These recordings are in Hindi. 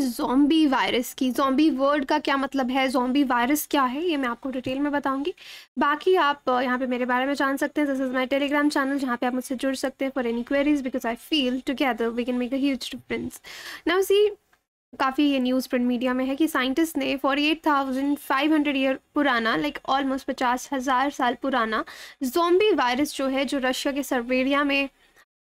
जोम्बी वायरस की जोम्बी वर्ड का क्या मतलब है? जोम्बी वायरस क्या है? ये मैं आपको डिटेल में बताऊँगी। बाकी आप यहाँ पे मेरे बारे में जान सकते हैं। This is my Telegram channel जहाँ पे आप मुझसे जुड़ सकते हैं for any queries because I feel together we can make a huge difference now see काफ़ी ये न्यूज़ प्रिंट मीडिया में है कि साइंटिस्ट ने forty eight thousand five hundred year पुराना लाइक ऑलमोस्ट पचास हज़ार साल पुराना जोम्बी वायरस जो है, जो रशिया के सर्वेरिया में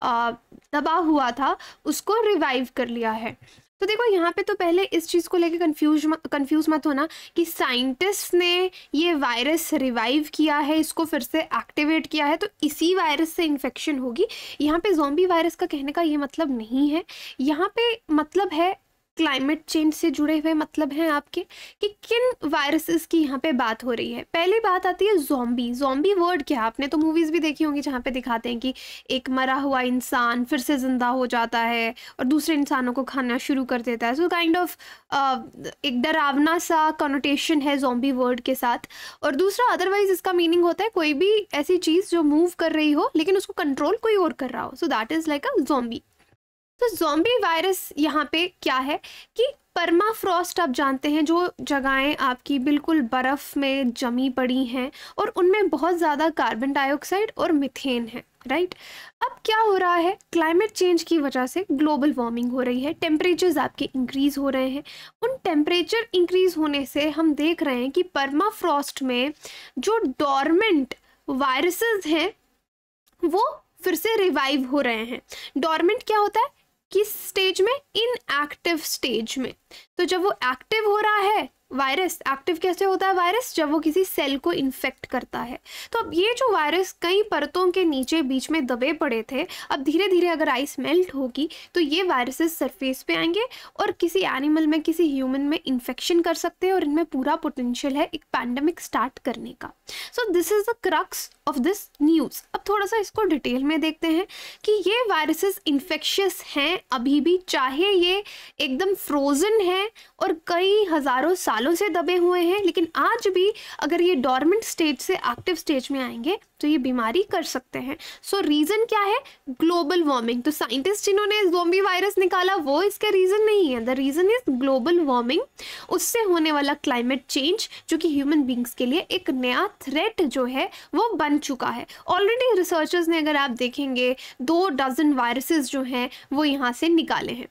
दबा हुआ था, उसको रिवाइव कर लिया है। तो देखो, यहाँ पे तो पहले इस चीज़ को लेके कंफ्यूज कंफ्यूज मत होना कि साइंटिस्ट ने ये वायरस रिवाइव किया है, इसको फिर से एक्टिवेट किया है तो इसी वायरस से इन्फेक्शन होगी। यहाँ पे जोम्बी वायरस का कहने का ये मतलब नहीं है। यहाँ पे मतलब है क्लाइमेट चेंज से जुड़े हुए मतलब हैं आपके? कि किन वायरसेस की यहाँ पे बात हो रही है? पहली बात आती है जोम्बी जोम्बी वर्ड क्या आपने तो मूवीज़ भी देखी होंगी जहाँ पे दिखाते हैं कि एक मरा हुआ इंसान फिर से ज़िंदा हो जाता है और दूसरे इंसानों को खाना शुरू कर देता है। सो काइंड ऑफ़ एक डरावना सा कनोटेशन है जोम्बी वर्ड के साथ। और दूसरा अदरवाइज़ इसका मीनिंग होता है कोई भी ऐसी चीज़ जो मूव कर रही हो, लेकिन उसको कंट्रोल कोई और कर रहा हो। So that is like a zombie तो जोम्बी वायरस यहाँ पे क्या है कि परमाफ्रॉस्ट आप जानते हैं, जो जगहें आपकी बिल्कुल बर्फ़ में जमी पड़ी हैं और उनमें बहुत ज़्यादा कार्बन डाइऑक्साइड और मिथेन है राइट अब क्या हो रहा है? क्लाइमेट चेंज की वजह से ग्लोबल वार्मिंग हो रही है टेम्परेचर्स आपके इंक्रीज़ हो रहे हैं। उन टेम्परेचर इंक्रीज़ होने से हम देख रहे हैं कि परमाफ्रॉस्ट में जो डॉर्मेंट वायरसेस हैं, वो फिर से रिवाइव हो रहे हैं। डॉर्मेंट क्या होता है? किस स्टेज में? इन एक्टिव स्टेज में। तो जब वो एक्टिव हो रहा है वायरस, एक्टिव कैसे होता है वायरस? जब वो किसी सेल को इन्फेक्ट करता है। तो अब ये जो वायरस कई परतों के नीचे बीच में दबे पड़े थे, अब धीरे धीरे अगर आइस मेल्ट होगी तो ये वायरसेस सरफेस पे आएँगे और किसी एनिमल में, किसी ह्यूमन में इन्फेक्शन कर सकते हैं और इनमें पूरा पोटेंशियल है एक पैंडमिक स्टार्ट करने का। So this is the crux of this news अब थोड़ा सा इसको डिटेल में देखते हैं कि ये वायरसेस इन्फेक्शियस हैं अभी भी, चाहे ये एकदम फ्रोज़न है और कई हज़ारों सालों से दबे हुए हैं लेकिन आज भी अगर ये डॉर्मेंट स्टेज से एक्टिव स्टेज में आएँगे तो ये बीमारी कर सकते हैं। सो so, रीज़न क्या है? ग्लोबल वार्मिंग तो साइंटिस्ट जिन्होंने जोम्बी वायरस निकाला वो इसका रीज़न नहीं है। The reason is global warming उससे होने वाला क्लाइमेट चेंज जो कि ह्यूमन बींग्स के लिए एक नया थ्रेट जो है वो बन चुका है। ऑलरेडी रिसर्चर्स ने अगर आप देखेंगे दो डजन वायरसेस जो हैं वो यहाँ से निकाले हैं।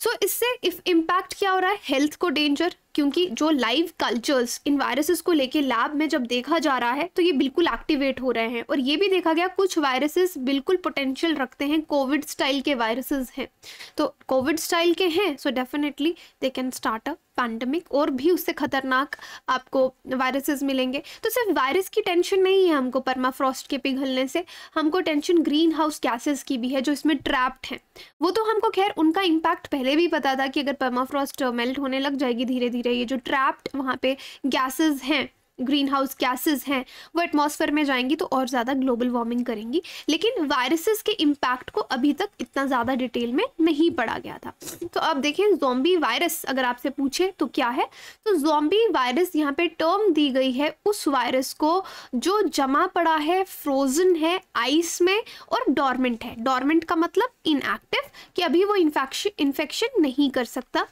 सो so, इससे इफ़ इम्पैक्ट क्या हो रहा है? हेल्थ को डेंजर क्योंकि जो लाइव कल्चर्स इन वायरसेस को लेके लैब में जब देखा जा रहा है तो ये बिल्कुल एक्टिवेट हो रहे हैं। और ये भी देखा गया, कुछ वायरसेस बिल्कुल पोटेंशियल रखते हैं कोविड स्टाइल के वायरसेस हैं। तो कोविड स्टाइल के हैं so definitely they can start a pandemic और भी उससे खतरनाक आपको वायरसेस मिलेंगे। तो सिर्फ़ वायरस की टेंशन नहीं है हमको परमाफ्रॉस्ट के पिघलने से, हमको टेंशन ग्रीन हाउस गैसेस की भी है, जो इसमें ट्रैप्ड हैं। वो तो हमको खैर उनका इम्पैक्ट पहले भी पता था कि अगर परमाफ्रॉस्ट मेल्ट होने लग जाएगी धीरे धीरे ये जो ट्रैप्ड वहाँ पे गैसेस हैं ग्रीन हाउस गैसेज हैं, वो एटमॉस्फेयर में जाएँगी तो और ज़्यादा ग्लोबल वार्मिंग करेंगी। लेकिन वायरसेस के इम्पैक्ट को अभी तक इतना ज़्यादा डिटेल में नहीं पढ़ा गया था। तो अब देखिए जोम्बी वायरस अगर आपसे पूछे तो क्या है? तो जोम्बी वायरस यहाँ पे टर्म दी गई है उस वायरस को जो जमा पड़ा है फ्रोजन है आइस में और डॉर्मेंट है। डॉर्मेंट का मतलब इनएक्टिव कि अभी वो इन्फेक्शन इन्फेक्शन नहीं कर सकता।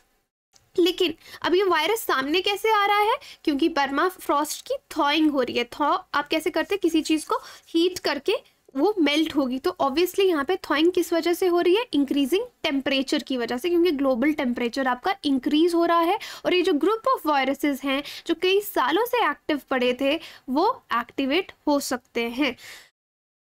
लेकिन अब ये वायरस सामने कैसे आ रहा है? क्योंकि परमा फ्रॉस्ट की थॉइंग हो रही है। थॉ आप कैसे करते किसी चीज़ को हीट करके वो मेल्ट होगी। तो ऑब्वियसली यहाँ पे थॉइंग किस वजह से हो रही है? इंक्रीजिंग टेम्परेचर की वजह से, क्योंकि ग्लोबल टेम्परेचर आपका इंक्रीज हो रहा है। और ये जो ग्रुप ऑफ़ वायरसेस हैं, जो कई सालों से एक्टिव पड़े थे, वो एक्टिवेट हो सकते हैं।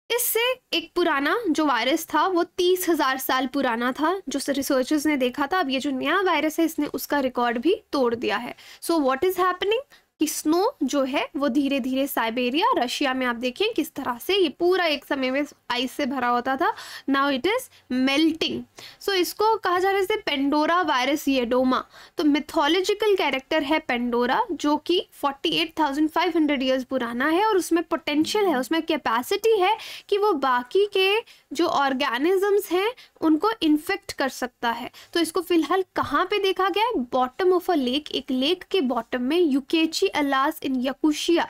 इससे एक पुराना जो वायरस था, वो तीस हज़ार साल पुराना था, जो रिसर्चर्स ने देखा था। अब ये जो नया वायरस है, इसने उसका रिकॉर्ड भी तोड़ दिया है। सो व्हाट इज़ हैपनिंग कि स्नो जो है वो धीरे धीरे साइबेरिया रशिया में आप देखें किस तरह से ये पूरा एक समय में आइस से भरा होता था। Now it is melting so इसको कहा जा रहा है पेंडोरा वायरस येडोमा तो मिथोलॉजिकल कैरेक्टर है पेंडोरा जो कि 48,500 ईयर्स पुराना है और उसमें पोटेंशियल है उसमें कैपेसिटी है कि वो बाकी के जो ऑर्गेनिजम्स हैं उनको इन्फेक्ट कर सकता है। तो इसको फ़िलहाल कहाँ पे देखा गया है? बॉटम ऑफ़ अ लेक एक लेक के बॉटम में यूकेची अलास इन यकुशिया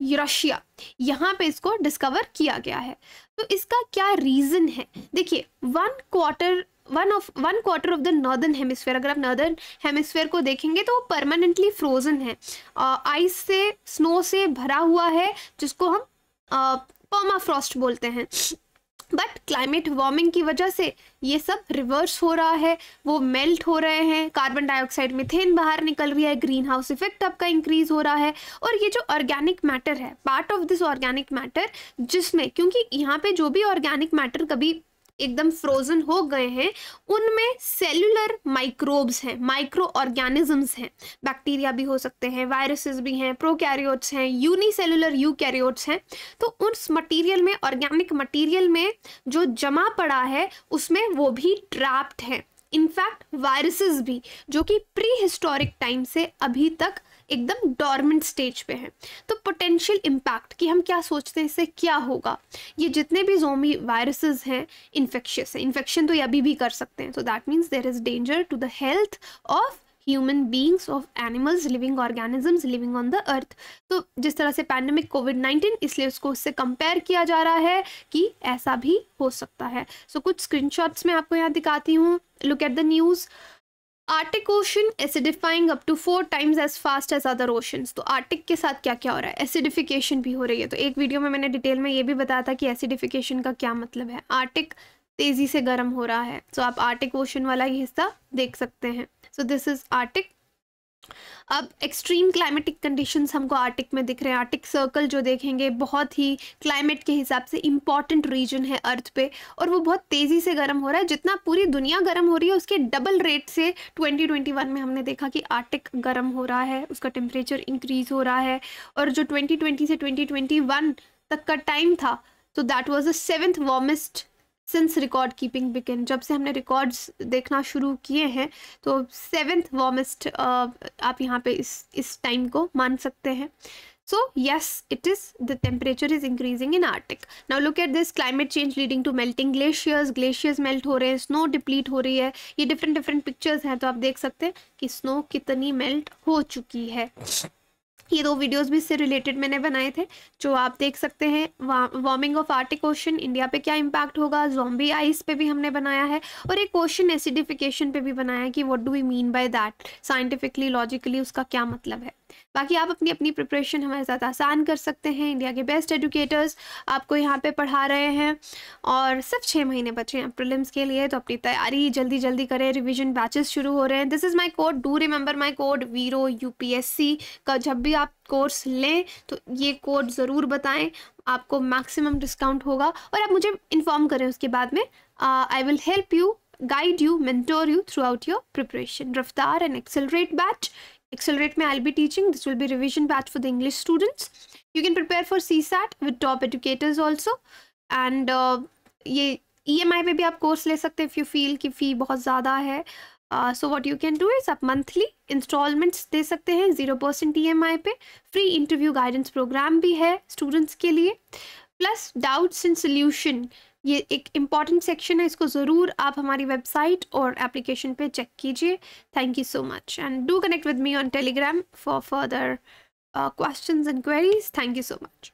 रशिया यहाँ पे इसको डिस्कवर किया गया है। तो इसका क्या रीज़न है? देखिए one quarter one of one quarter of the northern hemisphere अगर आप नॉर्दर्न हेमिसफेयर को देखेंगे तो वो परमानेंटली फ्रोजन है। आइस से स्नो से भरा हुआ है, जिसको हम पर्मा फ्रॉस्ट बोलते हैं। बट क्लाइमेट वार्मिंग की वजह से ये सब रिवर्स हो रहा है, वो मेल्ट हो रहे हैं कार्बन डाइऑक्साइड मिथेन बाहर निकल रही है ग्रीन हाउस इफ़ेक्ट आपका इंक्रीज हो रहा है और ये जो ऑर्गेनिक मैटर है part of this organic matter जिसमें क्योंकि यहाँ पे जो भी ऑर्गेनिक मैटर कभी एकदम फ्रोजन हो गए हैं, उनमें सेलुलर माइक्रोब्स हैं माइक्रो ऑर्गेनिजम्स हैं। बैक्टीरिया भी हो सकते हैं वायरसेस भी हैं प्रोकैरियोट्स हैं यूनिसेलुलर यूकैरियोट्स हैं। तो उस मटेरियल में ऑर्गेनिक मटेरियल में जो जमा पड़ा है, उसमें वो भी ट्रैप्ड है। इनफैक्ट वायरसेस भी, जो कि प्री हिस्टोरिक टाइम से अभी तक एकदम डॉर्मेंट स्टेज पे हैं। तो पोटेंशियल इम्पैक्ट कि हम क्या सोचते हैं इससे क्या होगा? ये जितने भी जोमी वायरसेस हैं इन्फेक्शियस हैं इन्फेक्शन तो ये अभी भी कर सकते हैं। So that means there is danger to the health of human beings of animals living organisms living on the earth तो जिस तरह से पैंडमिक कोविड नाइन्टीन इसलिए उसको उससे कंपेयर किया जा रहा है कि ऐसा भी हो सकता है। सो so, कुछ स्क्रीनशॉट्स मैं आपको यहाँ दिखाती हूँ। Look at the news Arctic ocean acidifying up to four times as fast as other oceans तो आर्टिक के साथ क्या क्या हो रहा है? एसिडिफिकेशन भी हो रही है। तो एक वीडियो में मैंने डिटेल में ये भी बताया था कि एसिडिफिकेशन का क्या मतलब है। आर्टिक तेज़ी से गर्म हो रहा है। सो so, आप आर्टिक ओशन वाला ही हिस्सा देख सकते हैं। सो दिस इज़ आर्टिक अब एक्सट्रीम क्लाइमेटिक कंडीशंस हमको आर्टिक में दिख रहे हैं। आर्टिक सर्कल जो देखेंगे, बहुत ही क्लाइमेट के हिसाब से इंपॉर्टेंट रीजन है अर्थ पे। और वो बहुत तेज़ी से गर्म हो रहा है। जितना पूरी दुनिया गर्म हो रही है, उसके डबल रेट से 2021 में हमने देखा कि आर्टिक गर्म हो रहा है, उसका टेम्परेचर इंक्रीज हो रहा है। और जो 2020 से 2021 तक का टाइम था तो that was the seventh warmest since record keeping began जब से हमने रिकॉर्ड्स देखना शुरू किए हैं तो सेवेंथ वार्मेस्ट uh, आप यहाँ पे इस इस टाइम को मान सकते हैं। So yes it is the temperature is increasing in Arctic now look at this climate change leading to melting glaciers glaciers melt हो रहे हैं स्नो डिप्लीट हो रही है। ये डिफरेंट डिफरेंट पिक्चर्स हैं तो आप देख सकते हैं कि स्नो कितनी मेल्ट हो चुकी है। ये दो वीडियोस भी इससे रिलेटेड मैंने बनाए थे, जो आप देख सकते हैं। Warming of Arctic ocean, India पे क्या इम्पैक्ट होगा? जोम्बी आइस पे भी हमने बनाया है और एक क्वेश्चन एसिडिफिकेशन पे भी बनाया है कि what do we mean by that scientifically logically उसका क्या मतलब है? बाकी आप अपनी अपनी प्रिपरेशन हमारे साथ आसान कर सकते हैं। इंडिया के बेस्ट एजुकेटर्स आपको यहाँ पे पढ़ा रहे हैं और सिर्फ़ छः महीने बचे हैं प्रिलिम्स के लिए तो अपनी तैयारी जल्दी जल्दी करें। रिविजन बैचेस शुरू हो रहे हैं। This is my code do remember my code वीरो यूपीएससी का जब भी आप कोर्स लें तो ये कोड ज़रूर बताएँ। आपको मैक्सिमम डिस्काउंट होगा और आप मुझे इन्फॉर्म करें उसके बाद में। I will help you guide you, mentor you throughout your preparation. Raftar and Accelerate batch Accelerate में I'll be teaching. This will be revision batch for the English students. You can prepare for CSAT with top educators also. And uh, ये EMI भी आप कोर्स ले सकते हैं इफ़ यू फील कि फ़ी बहुत ज़्यादा है so what you can do is आप मंथली इंस्टॉलमेंट्स दे सकते हैं zero percent E M I पे फ्री इंटरव्यू गाइडेंस प्रोग्राम भी है स्टूडेंट्स के लिए प्लस डाउट्स इन सोल्यूशन ये एक इंपॉर्टेंट सेक्शन है, इसको ज़रूर आप हमारी वेबसाइट और एप्लीकेशन पे चेक कीजिए। Thank you so much and do connect with me on Telegram for further questions and queries thank you so much